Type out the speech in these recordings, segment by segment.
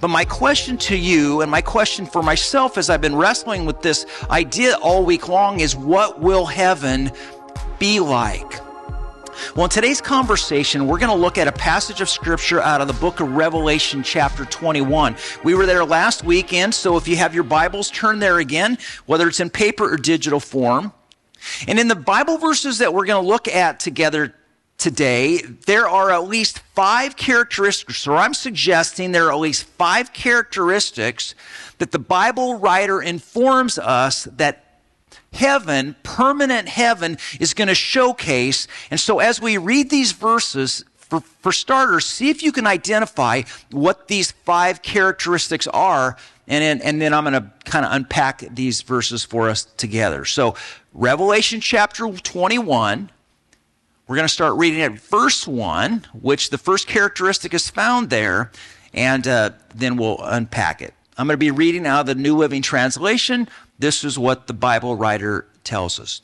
But my question to you and my question for myself as I've been wrestling with this idea all week long is what will heaven be like? Well, in today's conversation, we're going to look at a passage of scripture out of the book of Revelation, chapter 21. We were there last weekend, so if you have your Bibles, turn there again, whether it's in paper or digital form. And in the Bible verses that we're going to look at together today, there are at least five characteristics, or I'm suggesting there are at least five characteristics that the Bible writer informs us that heaven, permanent heaven, is going to showcase. And so as we read these verses, for, for starters, see if you can identify what these five characteristics are. And and then I'm going to kind of unpack these verses for us together. So, Revelation chapter 21, we're going to start reading at verse 1, which the first characteristic is found there, and uh, then we'll unpack it. I'm going to be reading out of the New Living Translation. This is what the Bible writer tells us.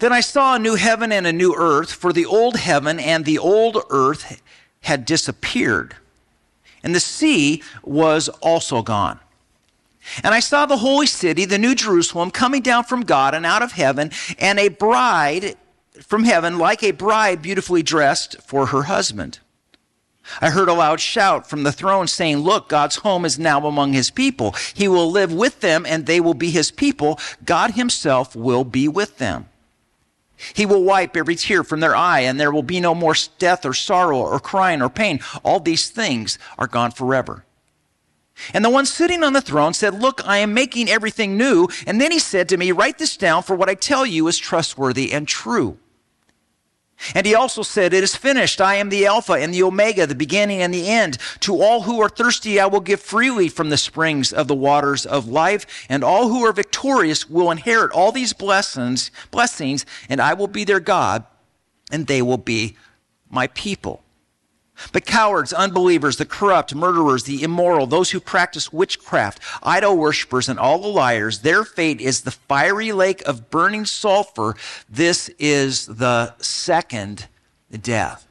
Then I saw a new heaven and a new earth, for the old heaven and the old earth had disappeared, and the sea was also gone. And I saw the holy city, the new Jerusalem, coming down from God and out of heaven, and a bride from heaven like a bride beautifully dressed for her husband. I heard a loud shout from the throne saying, Look, God's home is now among his people. He will live with them and they will be his people. God himself will be with them. He will wipe every tear from their eye and there will be no more death or sorrow or crying or pain. All these things are gone forever. And the one sitting on the throne said, Look, I am making everything new. And then he said to me, Write this down, for what I tell you is trustworthy and true. And he also said, It is finished. I am the Alpha and the Omega, the beginning and the end. To all who are thirsty, I will give freely from the springs of the waters of life. And all who are victorious will inherit all these blessings, blessings, and I will be their God, and they will be my people. But cowards, unbelievers, the corrupt, murderers, the immoral, those who practice witchcraft, idol worshippers, and all the liars, their fate is the fiery lake of burning sulfur. This is the second death.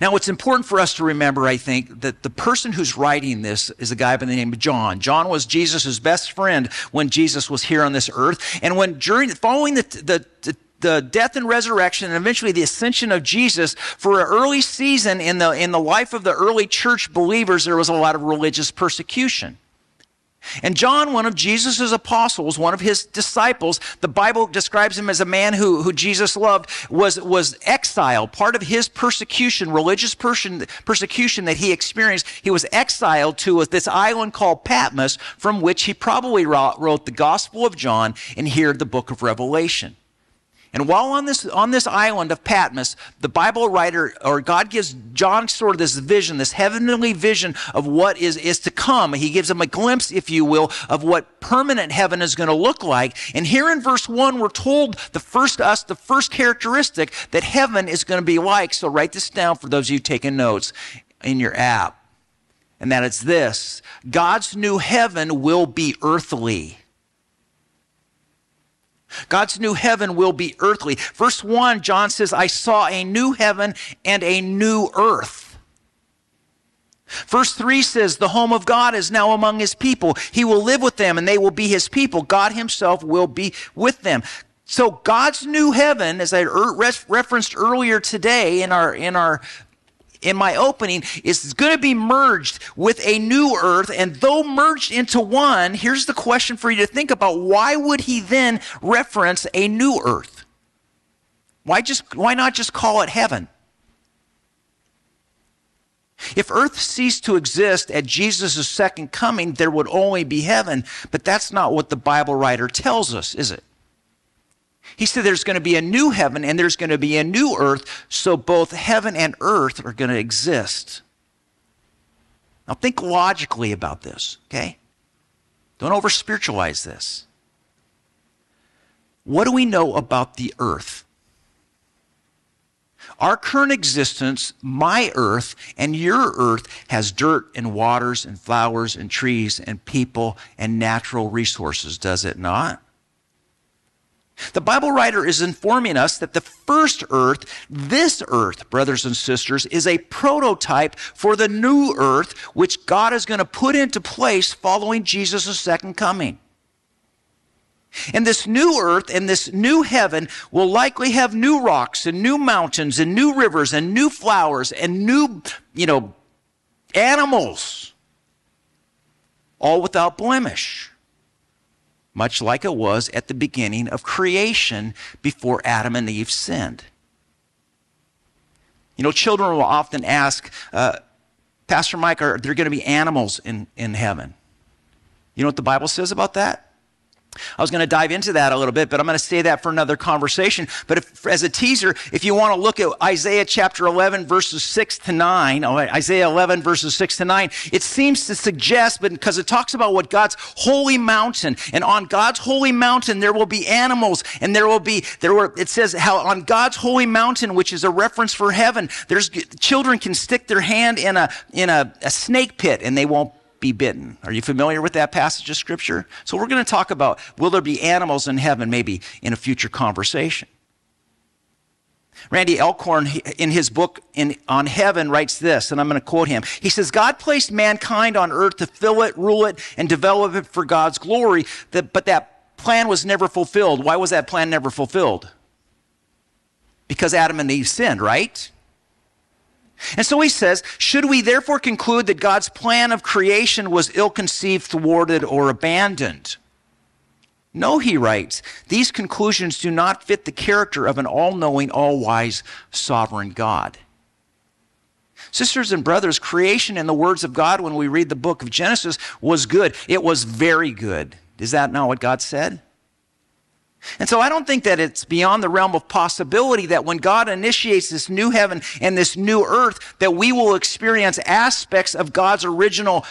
Now, it's important for us to remember, I think, that the person who's writing this is a guy by the name of John. John was Jesus' best friend when Jesus was here on this earth. And when during, following the, the, the the death and resurrection and eventually the ascension of Jesus, for an early season in the, in the life of the early church believers, there was a lot of religious persecution. And John, one of Jesus' apostles, one of his disciples, the Bible describes him as a man who, who Jesus loved, was, was exiled. Part of his persecution, religious person, persecution that he experienced, he was exiled to this island called Patmos, from which he probably wrote, wrote the Gospel of John and here the book of Revelation. And while on this, on this island of Patmos, the Bible writer, or God gives John sort of this vision, this heavenly vision of what is, is to come. He gives him a glimpse, if you will, of what permanent heaven is going to look like. And here in verse 1, we're told the first us, the first characteristic that heaven is going to be like. So write this down for those of you taking notes in your app. And that it's this God's new heaven will be earthly. God's new heaven will be earthly. Verse 1, John says, I saw a new heaven and a new earth. Verse 3 says, The home of God is now among his people. He will live with them and they will be his people. God himself will be with them. So God's new heaven, as I er, referenced earlier today in our, in our in my opening is going to be merged with a new earth. And though merged into one, here's the question for you to think about. Why would he then reference a new earth? Why just, why not just call it heaven? If earth ceased to exist at Jesus' second coming, there would only be heaven. But that's not what the Bible writer tells us, is it? He said there's going to be a new heaven and there's going to be a new earth, so both heaven and earth are going to exist. Now, think logically about this, okay? Don't over spiritualize this. What do we know about the earth? Our current existence, my earth and your earth, has dirt and waters and flowers and trees and people and natural resources, does it not? The Bible writer is informing us that the first earth, this earth, brothers and sisters, is a prototype for the new earth, which God is going to put into place following Jesus' second coming. And this new earth and this new heaven will likely have new rocks and new mountains and new rivers and new flowers and new, you know, animals, all without blemish much like it was at the beginning of creation before Adam and Eve sinned. You know, children will often ask, uh, Pastor Mike, are there going to be animals in, in heaven? You know what the Bible says about that? I was going to dive into that a little bit, but I'm going to say that for another conversation. But if, as a teaser, if you want to look at Isaiah chapter 11, verses 6 to 9, Isaiah 11, verses 6 to 9, it seems to suggest, but because it talks about what God's holy mountain, and on God's holy mountain there will be animals, and there will be, there were, it says how on God's holy mountain, which is a reference for heaven, there's, children can stick their hand in a, in a, a snake pit and they won't be bitten. Are you familiar with that passage of scripture? So we're going to talk about will there be animals in heaven maybe in a future conversation. Randy Alcorn, in his book in, on heaven, writes this, and I'm going to quote him. He says, God placed mankind on earth to fill it, rule it, and develop it for God's glory, but that plan was never fulfilled. Why was that plan never fulfilled? Because Adam and Eve sinned, right? And so he says, should we therefore conclude that God's plan of creation was ill conceived, thwarted, or abandoned? No, he writes, these conclusions do not fit the character of an all knowing, all wise, sovereign God. Sisters and brothers, creation in the words of God when we read the book of Genesis was good. It was very good. Is that not what God said? And so I don't think that it's beyond the realm of possibility that when God initiates this new heaven and this new earth, that we will experience aspects of God's original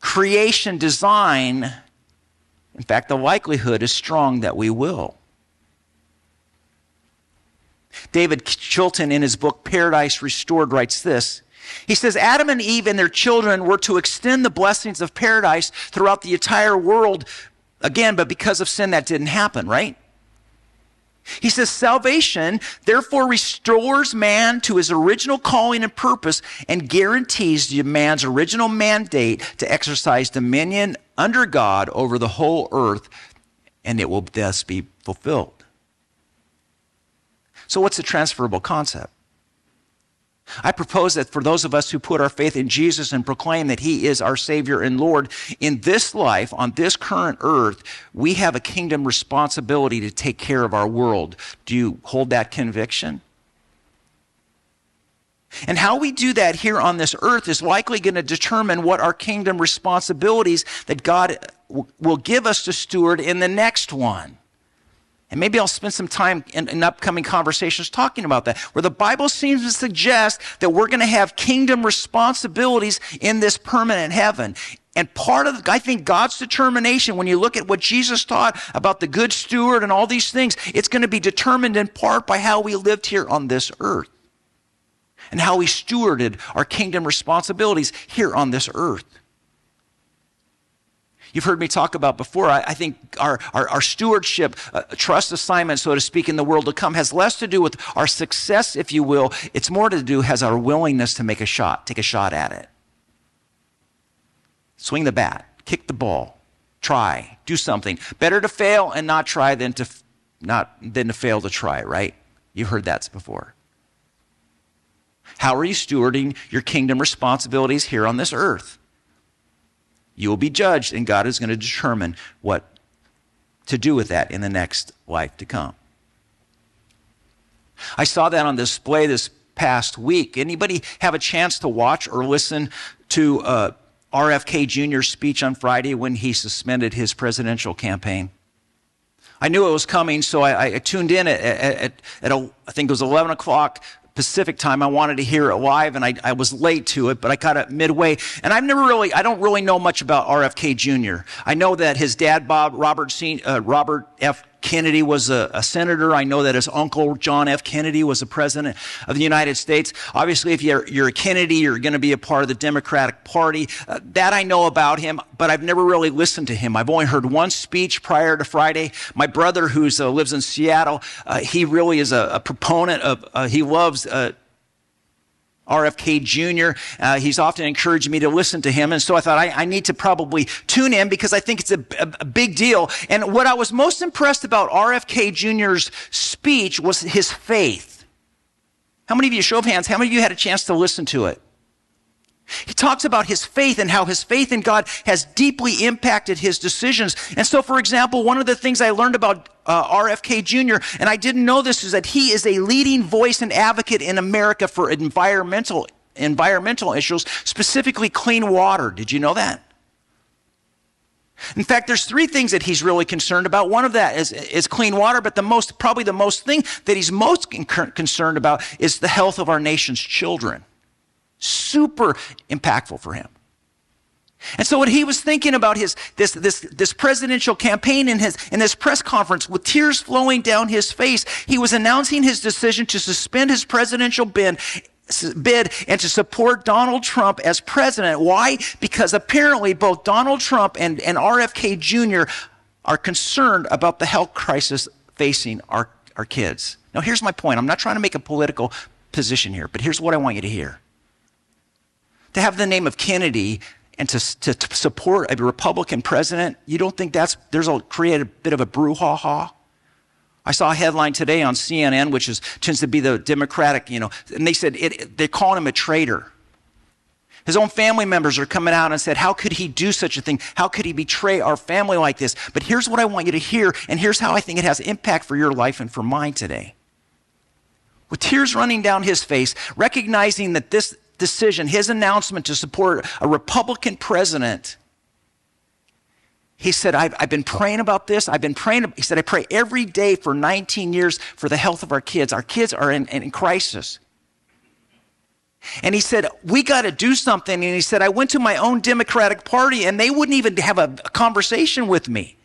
creation design. In fact, the likelihood is strong that we will. David Chilton, in his book Paradise Restored, writes this. He says Adam and Eve and their children were to extend the blessings of paradise throughout the entire world. Again, but because of sin, that didn't happen, right? He says salvation therefore restores man to his original calling and purpose and guarantees man's original mandate to exercise dominion under God over the whole earth, and it will thus be fulfilled. So, what's the transferable concept? I propose that for those of us who put our faith in Jesus and proclaim that He is our Savior and Lord, in this life, on this current earth, we have a kingdom responsibility to take care of our world. Do you hold that conviction? And how we do that here on this earth is likely going to determine what our kingdom responsibilities that God will give us to steward in the next one. And maybe I'll spend some time in, in, upcoming conversations talking about that, where the Bible seems to suggest that we're going to have kingdom responsibilities in this permanent heaven. And part of, I think, God's determination, when you look at what Jesus taught about the good steward and all these things, it's going to be determined in part by how we lived here on this earth and how we stewarded our kingdom responsibilities here on this earth. You've heard me talk about before. I, I think our, our, our stewardship, uh, trust assignment, so to speak, in the world to come has less to do with our success, if you will. It's more to do has our willingness to make a shot, take a shot at it. Swing the bat, kick the ball, try, do something. Better to fail and not try than to not than to fail to try, right? You've heard that before. How are you stewarding your kingdom responsibilities here on this earth? You will be judged, and God is going to determine what to do with that in the next life to come. I saw that on display this past week. Anybody have a chance to watch or listen to uh, RFK Jr.'s speech on Friday when he suspended his presidential campaign? I knew it was coming, so I, I tuned in at, at, at a, I think it was 11 o'clock Pacific time. I wanted to hear it live and I, I was late to it, but I got it midway. And I've never really, I don't really know much about RFK Jr. I know that his dad, Bob Robert, uh, Robert F. Kennedy was a, a, senator. I know that his uncle, John F. Kennedy, was the president of the United States. Obviously, if you're, you're a Kennedy, you're going to be a part of the Democratic Party. Uh, that I know about him, but I've never really listened to him. I've only heard one speech prior to Friday. My brother, who uh, lives in Seattle, uh, he really is a, a proponent of, uh, he loves uh, RFK Jr. Uh, he's often encouraged me to listen to him. And so I thought I, I need to probably tune in because I think it's a, a, a, big deal. And what I was most impressed about RFK Jr.'s speech was his faith. How many of you, show of hands, how many of you had a chance to listen to it? He talks about his faith and how his faith in God has deeply impacted his decisions. And so, for example, one of the things I learned about uh, RFK Jr., and I didn't know this, is that he is a leading voice and advocate in America for environmental, environmental issues, specifically clean water. Did you know that? In fact, there's three things that he's really concerned about. One of that is, is clean water, but the most, probably the most thing that he's most concerned about is the health of our nation's children. Super impactful for him. And so what he was thinking about his this this this presidential campaign in his in this press conference with tears flowing down his face, he was announcing his decision to suspend his presidential bid bid and to support Donald Trump as president. Why? Because apparently both Donald Trump and, and RFK Jr. are concerned about the health crisis facing our, our kids. Now here's my point. I'm not trying to make a political position here, but here's what I want you to hear to have the name of Kennedy and to, to, to support a Republican president, you don't think that's there's a create a bit of a brouhaha? I saw a headline today on CNN, which is tends to be the Democratic, you know, and they said it, they're calling him a traitor. His own family members are coming out and said, How could he do such a thing? How could he betray our family like this? But here's what I want you to hear, and here's how I think it has impact for your life and for mine today. With tears running down his face, recognizing that this decision, his announcement to support a Republican president, he said, I've, I've, been praying about this. I've been praying. He said, I pray every day for 19 years for the health of our kids. Our kids are in, in crisis. And he said, We got to do something. And he said, I went to my own Democratic Party and they wouldn't even have a, a conversation with me.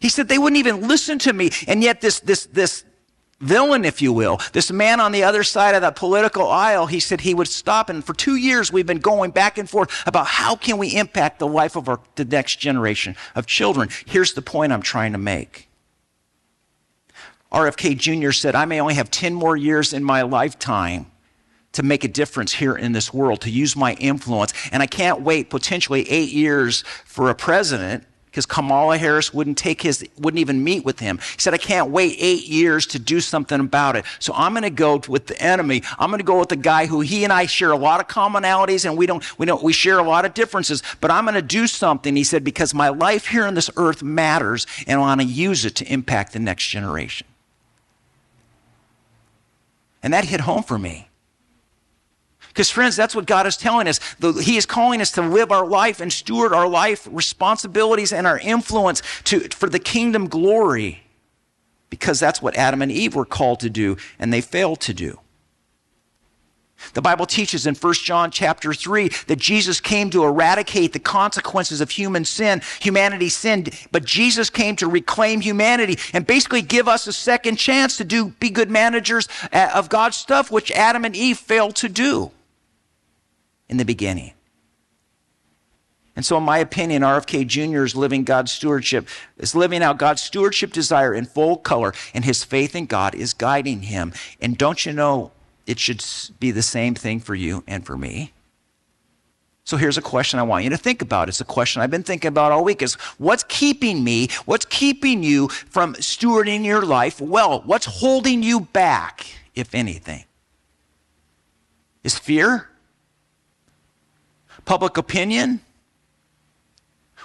He said, They wouldn't even listen to me. And yet, this, this, this villain, if you will, this man on the other side of that political aisle, he said he would stop. And for two years, we've been going back and forth about how can we impact the life of our, the next generation of children. Here's the point I'm trying to make. RFK Jr. said, I may only have 10 more years in my lifetime to make a difference here in this world, to use my influence. And I can't wait potentially eight years for a president because Kamala Harris wouldn't take his, wouldn't even meet with him. He said, I can't wait eight years to do something about it. So I'm going to go with the enemy. I'm going to go with the guy who he and I share a lot of commonalities and we don't, we don't, we share a lot of differences, but I'm going to do something. He said, because my life here on this earth matters and I want to use it to impact the next generation. And that hit home for me. Because, friends, that's what God is telling us. He is calling us to live our life and steward our life responsibilities and our influence to, for the kingdom glory. Because that's what Adam and Eve were called to do, and they failed to do. The Bible teaches in 1 John chapter 3 that Jesus came to eradicate the consequences of human sin. Humanity sinned, but Jesus came to reclaim humanity and basically give us a second chance to do be good managers uh, of God's stuff which Adam and Eve failed to do in the beginning. And so, in my opinion, RFK Jr. is living God's stewardship, is living out God's stewardship desire in full color, and his faith in God is guiding him. And don't you know it should be the same thing for you and for me? So here's a question I want you to think about. It's a question I've been thinking about all week is what's keeping me, what's keeping you from stewarding your life well? What's holding you back, if anything? Is fear? Public opinion?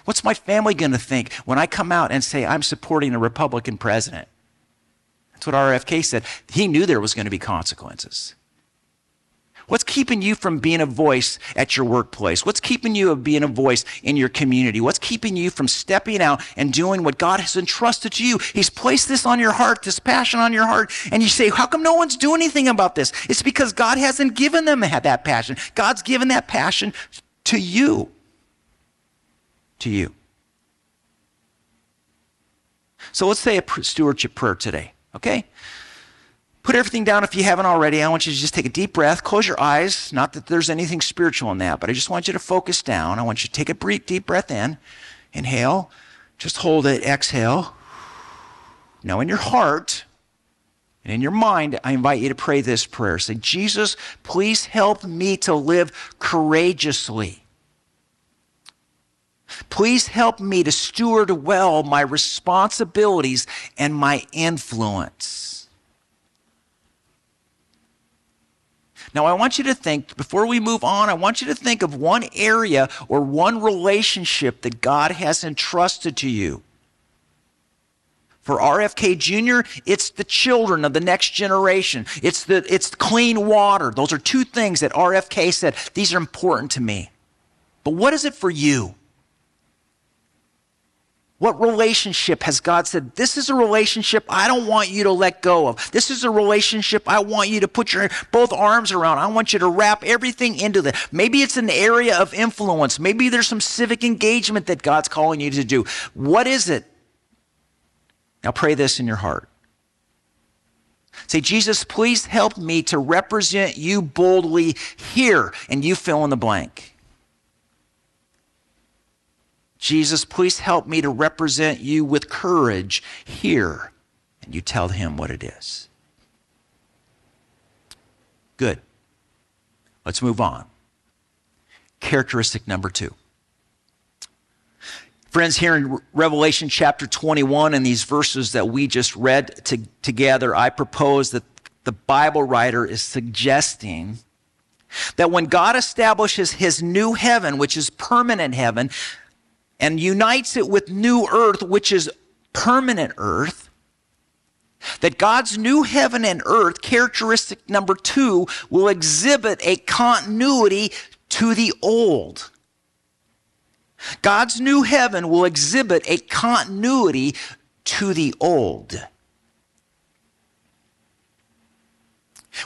What's my family going to think when I come out and say I'm supporting a Republican president? That's what RFK said. He knew there was going to be consequences. What's keeping you from being a voice at your workplace? What's keeping you from being a voice in your community? What's keeping you from stepping out and doing what God has entrusted to you? He's placed this on your heart, this passion on your heart, and you say, How come no one's doing anything about this? It's because God hasn't given them that passion. God's given that passion to you. To you. So let's say a stewardship prayer today, okay? Put everything down if you haven't already. I want you to just take a deep breath, close your eyes. Not that there's anything spiritual in that, but I just want you to focus down. I want you to take a brief, deep breath in, inhale, just hold it, exhale. Now, in your heart and in your mind, I invite you to pray this prayer. Say, Jesus, please help me to live courageously. Please help me to steward well my responsibilities and my influence. Now, I want you to think, before we move on, I want you to think of one area or one relationship that God has entrusted to you. For RFK Jr., it's the children of the next generation. It's the it's clean water. Those are two things that RFK said, these are important to me. But what is it for you? What relationship has God said, this is a relationship I don't want you to let go of? This is a relationship I want you to put your both arms around. I want you to wrap everything into that. Maybe it's an area of influence. Maybe there's some civic engagement that God's calling you to do. What is it? Now pray this in your heart. Say, Jesus, please help me to represent you boldly here, and you fill in the blank. Jesus, please help me to represent you with courage here. And you tell him what it is. Good. Let's move on. Characteristic number two. Friends, here in Revelation chapter 21 and these verses that we just read to, together, I propose that the Bible writer is suggesting that when God establishes his new heaven, which is permanent heaven, and unites it with new earth, which is permanent earth, that God's new heaven and earth, characteristic number two, will exhibit a continuity to the old. God's new heaven will exhibit a continuity to the old.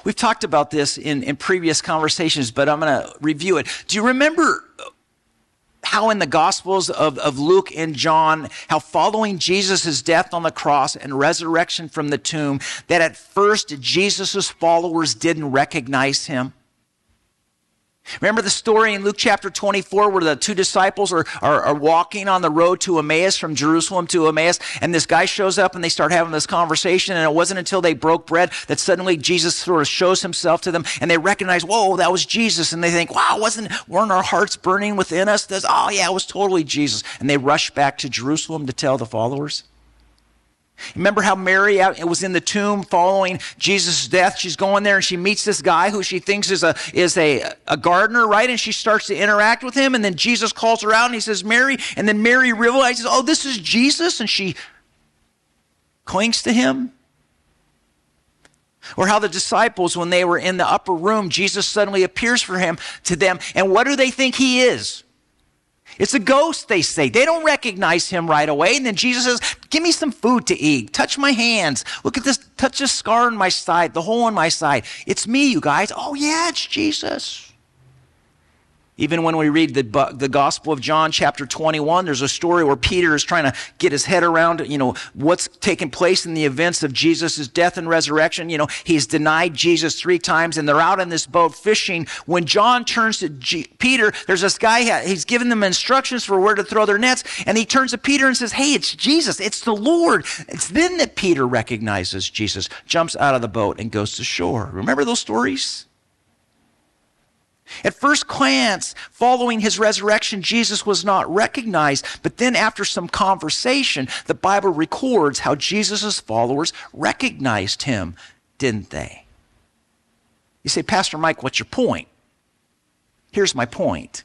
We've talked about this in, in previous conversations, but I'm going to review it. Do you remember how in the Gospels of, of Luke and John, how following Jesus' death on the cross and resurrection from the tomb, that at first Jesus' followers didn't recognize him? Remember the story in Luke chapter 24 where the two disciples are, are, are, walking on the road to Emmaus from Jerusalem to Emmaus, and this guy shows up and they start having this conversation. And it wasn't until they broke bread that suddenly Jesus sort of shows himself to them and they recognize, whoa, that was Jesus. And they think, wow, wasn't, weren't our hearts burning within us? This, oh, yeah, it was totally Jesus. And they rush back to Jerusalem to tell the followers. Remember how Mary was in the tomb following Jesus' death? She's going there and she meets this guy who she thinks is a, is a, a gardener, right? And she starts to interact with him. And then Jesus calls her out and he says, Mary. And then Mary realizes, oh, this is Jesus. And she clings to him. Or how the disciples, when they were in the upper room, Jesus suddenly appears for him to them. And what do they think he is? It's a ghost, they say. They don't recognize him right away. And then Jesus says, Give me some food to eat. Touch my hands. Look at this, touch this scar on my side, the hole in my side. It's me, you guys. Oh, yeah, it's Jesus. Even when we read the, the Gospel of John, chapter 21, there's a story where Peter is trying to get his head around, you know, what's taking place in the events of Jesus' death and resurrection. You know, he's denied Jesus three times and they're out in this boat fishing. When John turns to G- Peter, there's this guy, he's giving them instructions for where to throw their nets. And he turns to Peter and says, Hey, it's Jesus. It's the Lord. It's then that Peter recognizes Jesus, jumps out of the boat and goes to shore. Remember those stories? At first glance, following his resurrection, Jesus was not recognized. But then, after some conversation, the Bible records how Jesus' followers recognized him, didn't they? You say, Pastor Mike, what's your point? Here's my point.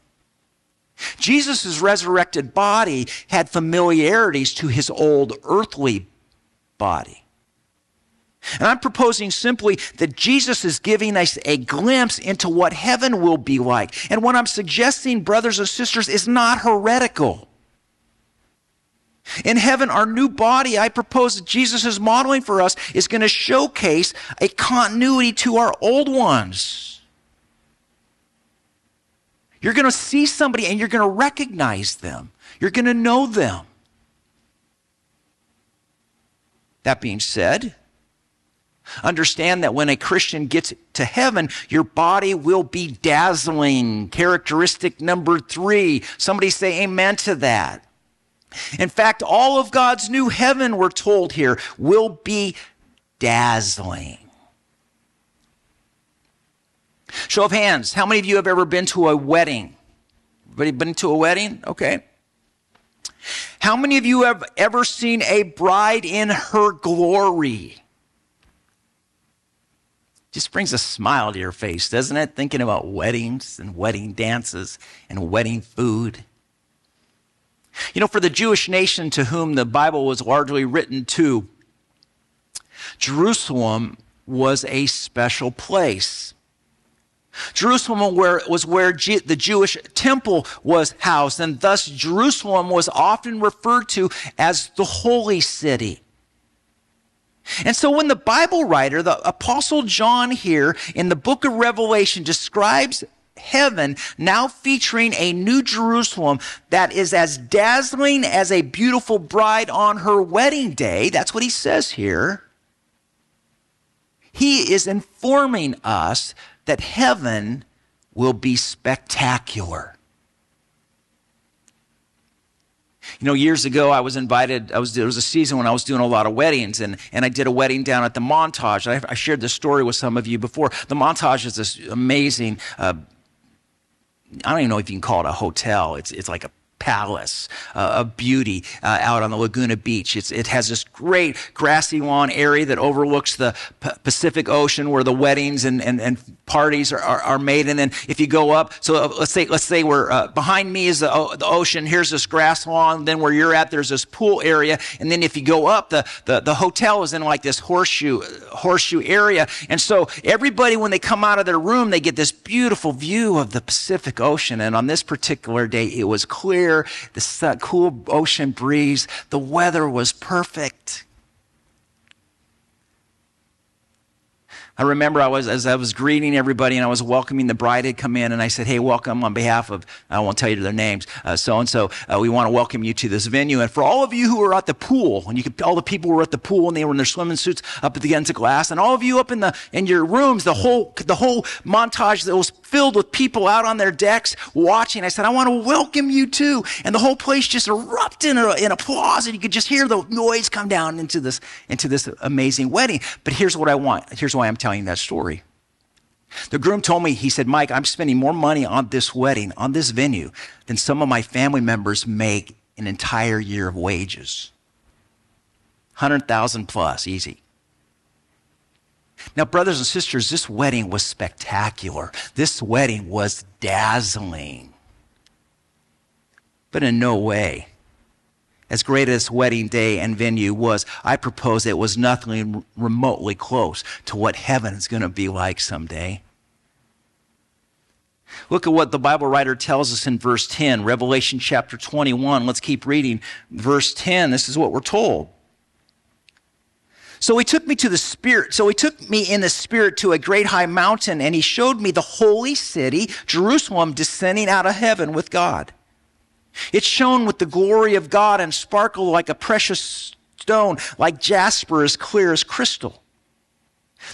Jesus' resurrected body had familiarities to his old earthly body. And I'm proposing simply that Jesus is giving us a glimpse into what heaven will be like. And what I'm suggesting, brothers and sisters, is not heretical. In heaven, our new body, I propose that Jesus is modeling for us, is going to showcase a continuity to our old ones. You're going to see somebody and you're going to recognize them. You're going to know them. That being said, understand that when a Christian gets to heaven, your body will be dazzling. Characteristic number three. Somebody say amen to that. In fact, all of God's new heaven, we're told here, will be dazzling. Show of hands. How many of you have ever been to a wedding? Everybody been to a wedding? Okay. How many of you have ever seen a bride in her glory? Just brings a smile to your face, doesn't it? Thinking about weddings and wedding dances and wedding food. You know, for the Jewish nation to whom the Bible was largely written to, Jerusalem was a special place. Jerusalem was where the Jewish temple was housed, and thus Jerusalem was often referred to as the holy city. And so when the Bible writer, the Apostle John here in the book of Revelation describes heaven now featuring a new Jerusalem that is as dazzling as a beautiful bride on her wedding day, that's what he says here. He is informing us that heaven will be spectacular. You know, years ago, I was invited. I was there was a season when I was doing a lot of weddings, and, and I did a wedding down at the Montage. I, I shared this story with some of you before. The Montage is this amazing. Uh, I don't even know if you can call it a hotel. It's it's like a palace uh, of beauty uh, out on the Laguna Beach. It's, it has this great grassy lawn area that overlooks the P- Pacific Ocean where the weddings and, and, and parties are, are, are, made. And then if you go up, so uh, let's say, let's say we're uh, behind me is the, the ocean. Here's this grass lawn. Then where you're at, there's this pool area. And then if you go up, the, the, the hotel is in like this horseshoe, horseshoe area. And so everybody, when they come out of their room, they get this beautiful view of the Pacific Ocean. And on this particular day, it was clear clear, the cool ocean breeze. The weather was perfect. I remember I was as I was greeting everybody and I was welcoming the bride had come in and I said, "Hey, welcome on behalf of I won't tell you their names, uh, so and so. Uh, we want to welcome you to this venue. And for all of you who were at the pool, and you could, all the people were at the pool and they were in their swimming suits up against the end of glass, and all of you up in the in your rooms, the whole the whole montage that was filled with people out on their decks watching. I said, I want to welcome you too, and the whole place just erupted in, in applause, and you could just hear the noise come down into this into this amazing wedding. But here's what I want. Here's why I'm telling that story. The groom told me, he said, Mike, I'm spending more money on this wedding, on this venue, than some of my family members make an entire year of wages. 100,000 plus, easy. Now, brothers and sisters, this wedding was spectacular. This wedding was dazzling. But in no way as great as wedding day and venue was, I propose it was nothing remotely close to what heaven is going to be like someday. Look at what the Bible writer tells us in verse 10, Revelation chapter 21. Let's keep reading. Verse 10, this is what we're told. So he took me to the spirit. So he took me in the spirit to a great high mountain and he showed me the holy city, Jerusalem, descending out of heaven with God. It shone with the glory of God and sparkled like a precious stone, like jasper as clear as crystal.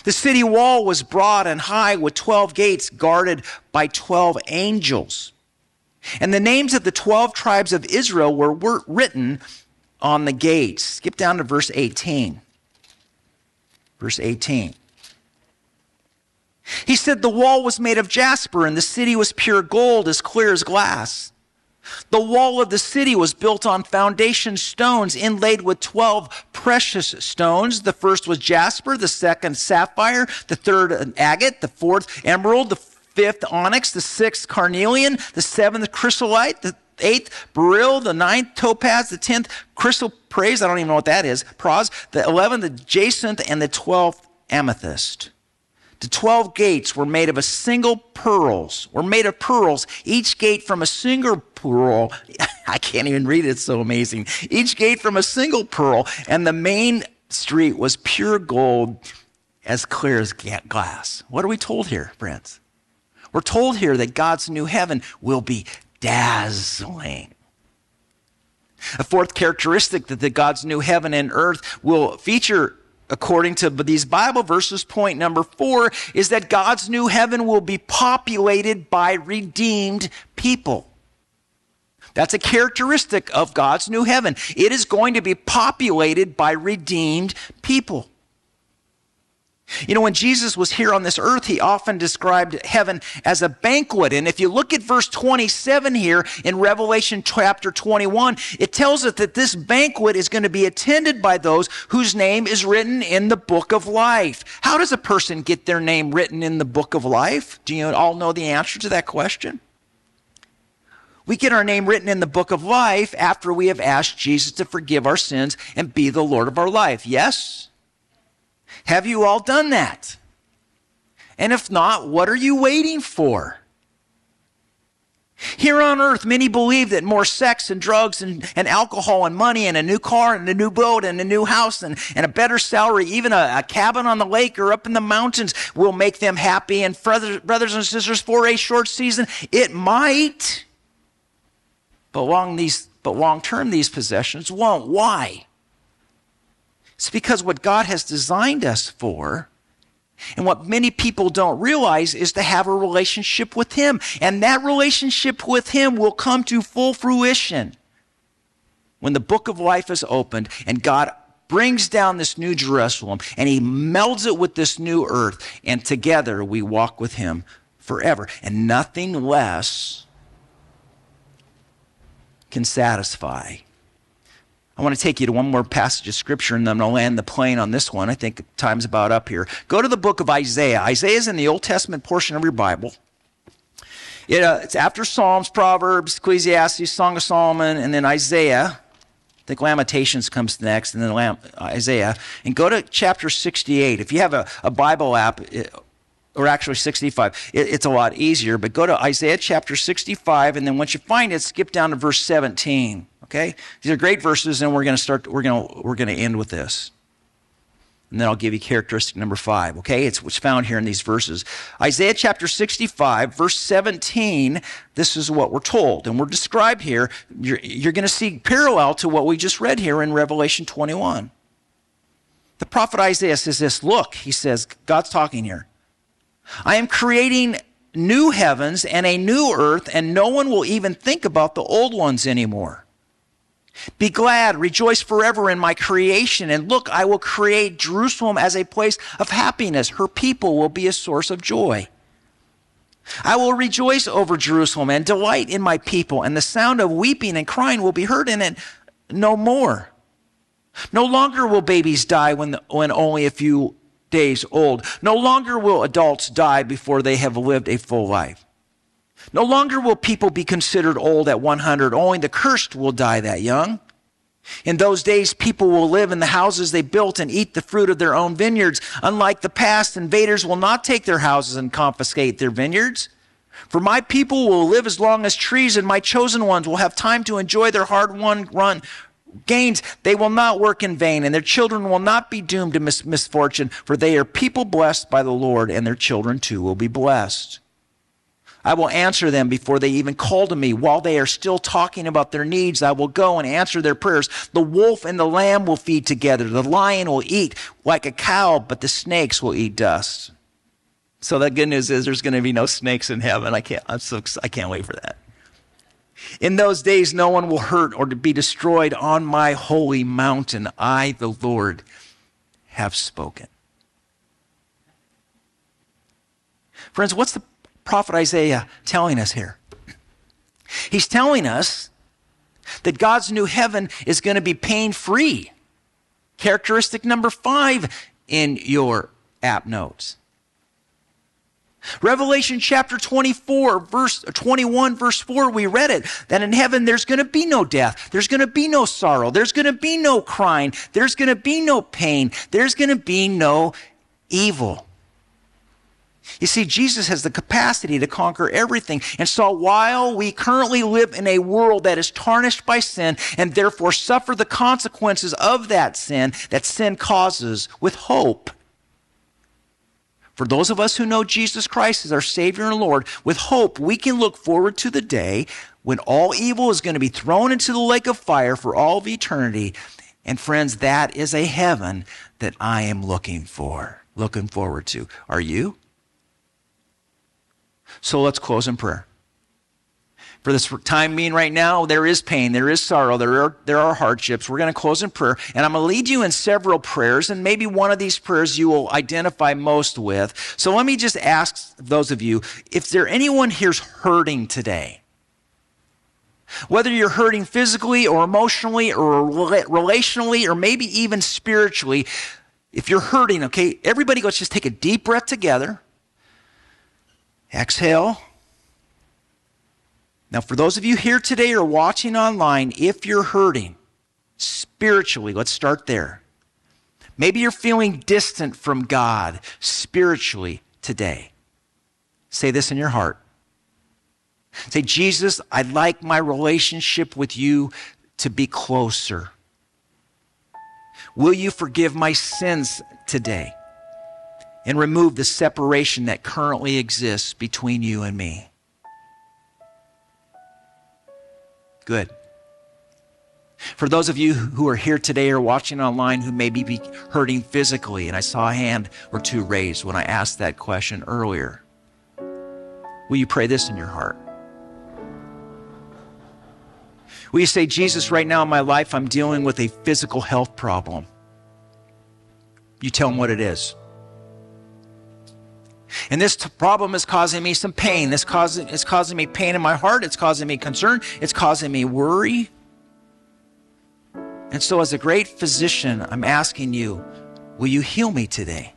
The city wall was broad and high with 12 gates guarded by 12 angels. And the names of the 12 tribes of Israel were written on the gates. Skip down to verse 18. Verse 18. He said the wall was made of jasper and the city was pure gold as clear as glass. The wall of the city was built on foundation stones inlaid with 12 precious stones. The first was jasper, the second sapphire, the third agate, the fourth emerald, the fifth onyx, the sixth carnelian, the seventh chrysolite, the eighth beryl, the ninth topaz, the tenth crystal praise. I don't even know what that is, pros, the eleventh the jacinth, and the twelfth amethyst. The 12 gates were made of a single pearls, were made of pearls, each gate from a single pearl. I can't even read it, it's so amazing. Each gate from a single pearl, and the main street was pure gold as clear as glass. What are we told here, friends? We're told here that God's new heaven will be dazzling. A fourth characteristic that the God's new heaven and earth will feature according to these Bible verses, point number four is that God's new heaven will be populated by redeemed people. That's a characteristic of God's new heaven. It is going to be populated by redeemed people. You know, when Jesus was here on this earth, he often described heaven as a banquet. And if you look at verse 27 here in Revelation chapter 21, it tells us that this banquet is going to be attended by those whose name is written in the book of life. How does a person get their name written in the book of life? Do you all know the answer to that question? We get our name written in the book of life after we have asked Jesus to forgive our sins and be the Lord of our life. Yes? Have you all done that? And if not, what are you waiting for? Here on earth, many believe that more sex and drugs and, and alcohol and money and a new car and a new boat and a new house and, and a better salary, even a, a cabin on the lake or up in the mountains will make them happy. And brothers, brothers and sisters, for a short season, it might. But long these, but long term, these possessions won't. Why? It's because what God has designed us for, and what many people don't realize, is to have a relationship with Him. And that relationship with Him will come to full fruition when the book of life is opened and God brings down this new Jerusalem and He melds it with this new earth. And together we walk with Him forever. And nothing less can satisfy I want to take you to one more passage of scripture and then I'll land the plane on this one. I think time's about up here. Go to the book of Isaiah. Isaiah is in the Old Testament portion of your Bible. It, uh, it's after Psalms, Proverbs, Ecclesiastes, Song of Solomon, and then Isaiah. I think Lamentations comes next, and then Lam- Isaiah. And go to chapter 68. If you have a, a Bible app, it, or actually 65, it, it's a lot easier, but go to Isaiah chapter 65, and then once you find it, skip down to verse 17. Okay? These are great verses, and we're going to start, we're going to, we're going to end with this. And then I'll give you characteristic number five, okay? It's what's found here in these verses. Isaiah chapter 65, verse 17, this is what we're told. And we're described here. You're, you're going to see parallel to what we just read here in Revelation 21. The prophet Isaiah says this Look, he says, God's talking here. I am creating new heavens and a new earth, and no one will even think about the old ones anymore. Be glad, rejoice forever in my creation. And look, I will create Jerusalem as a place of happiness. Her people will be a source of joy. I will rejoice over Jerusalem and delight in my people, and the sound of weeping and crying will be heard in it no more. No longer will babies die when, when only a few days old. No longer will adults die before they have lived a full life. No longer will people be considered old at 100. Only the cursed will die that young. In those days, people will live in the houses they built and eat the fruit of their own vineyards. Unlike the past, invaders will not take their houses and confiscate their vineyards. For my people will live as long as trees, and my chosen ones will have time to enjoy their hard won run gains. They will not work in vain, and their children will not be doomed to mis- misfortune, for they are people blessed by the Lord, and their children too will be blessed. I will answer them before they even call to me. While they are still talking about their needs, I will go and answer their prayers. The wolf and the lamb will feed together. The lion will eat like a cow, but the snakes will eat dust. So the good news is there's going to be no snakes in heaven. I can't, I'm so, I can't wait for that. In those days, no one will hurt or be destroyed on my holy mountain. I, the Lord, have spoken. Friends, what's the prophet Isaiah telling us here? He's telling us that God's new heaven is going to be pain free. Characteristic number five in your app notes. Revelation chapter 24, verse 21, verse 4, we read it that in heaven there's going to be no death. There's going to be no sorrow. There's going to be no crying. There's going to be no pain. There's going to be no evil. You see, Jesus has the capacity to conquer everything. And so while we currently live in a world that is tarnished by sin and therefore suffer the consequences of that sin that sin causes with hope, For those of us who know Jesus Christ as our Savior and Lord, with hope, we can look forward to the day when all evil is going to be thrown into the lake of fire for all of eternity. And friends, that is a heaven that I am looking for, looking forward to. Are you? So let's close in prayer. For this time being right now, there is pain, there is sorrow, there are, there are hardships. We're going to close in prayer, and I'm going to lead you in several prayers, and maybe one of these prayers you will identify most with. So let me just ask those of you if there anyone here's hurting today, whether you're hurting physically or emotionally or relationally or maybe even spiritually, if you're hurting, okay, everybody let's just take a deep breath together. Exhale. Now, for those of you here today or watching online, if you're hurting spiritually, let's start there. Maybe you're feeling distant from God spiritually today. Say this in your heart. Say, Jesus, I'd like my relationship with you to be closer. Will you forgive my sins today and remove the separation that currently exists between you and me? Good. For those of you who are here today or watching online who may be hurting physically, and I saw a hand or two raised when I asked that question earlier, will you pray this in your heart? Will you say, Jesus, right now in my life, I'm dealing with a physical health problem? You tell him what it is. And this t- problem is causing me some pain. This causing, is causing me pain in my heart. It's causing me concern. It's causing me worry. And so, as a great physician, I'm asking you, will you heal me today?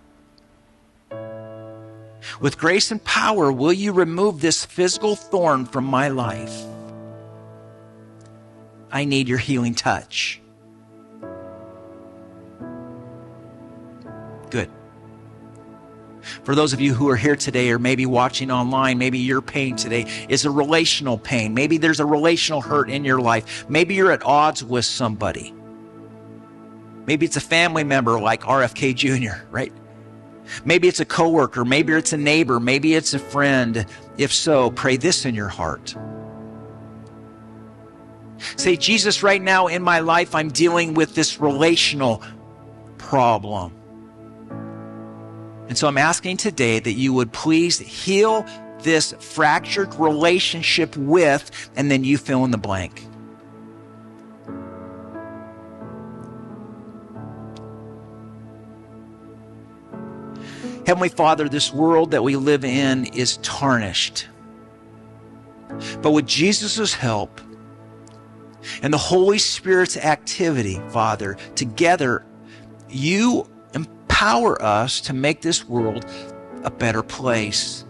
With grace and power, will you remove this physical thorn from my life? I need your healing touch. For those of you who are here today or maybe watching online, maybe your pain today is a relational pain. Maybe there's a relational hurt in your life. Maybe you're at odds with somebody. Maybe it's a family member like RFK Jr., right? Maybe it's a coworker, maybe it's a neighbor, maybe it's a friend. If so, pray this in your heart. Say, Jesus, right now in my life, I'm dealing with this relational problem. And so I'm asking today that you would please heal this fractured relationship with, and then you fill in the blank. Heavenly Father, this world that we live in is tarnished. But with Jesus' help and the Holy Spirit's activity, Father, together, you empower us to make this world a better place.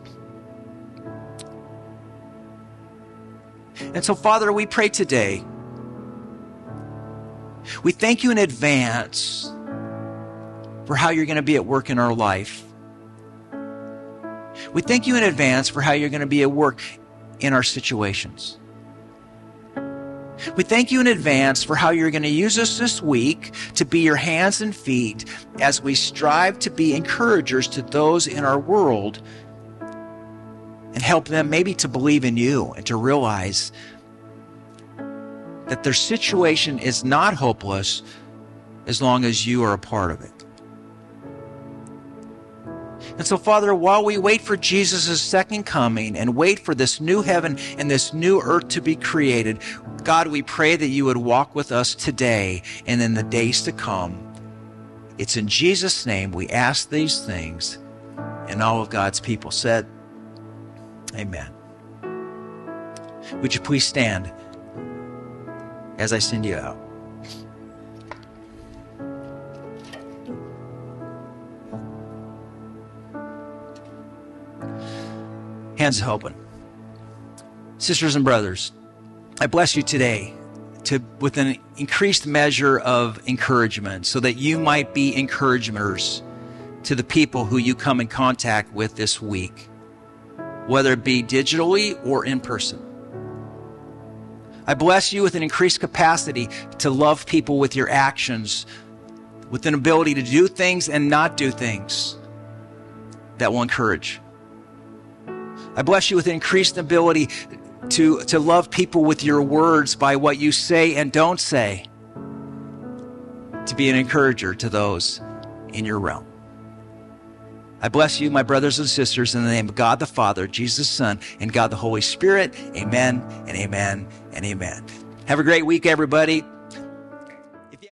And so, Father, we pray today. We thank you in advance for how you're going to be at work in our life. We thank you in advance for how you're going to be at work in our situations. We thank you in advance for how you're going to use us this week to be your hands and feet as we strive to be encouragers to those in our world and help them maybe to believe in you and to realize that their situation is not hopeless as long as you are a part of it. And so, Father, while we wait for Jesus' second coming and wait for this new heaven and this new earth to be created, God, we pray that you would walk with us today and in the days to come. It's in Jesus' name we ask these things. And all of God's people said, Amen. Would you please stand as I send you out? Hands open. Sisters and brothers, I bless you today to, with an increased measure of encouragement so that you might be encouragers to the people who you come in contact with this week, whether it be digitally or in person. I bless you with an increased capacity to love people with your actions, with an ability to do things and not do things that will encourage. I bless you with increased ability to, to love people with your words by what you say and don't say, to be an encourager to those in your realm. I bless you, my brothers and sisters, in the name of God the Father, Jesus Son, and God the Holy Spirit. Amen and amen and amen. Have a great week, everybody.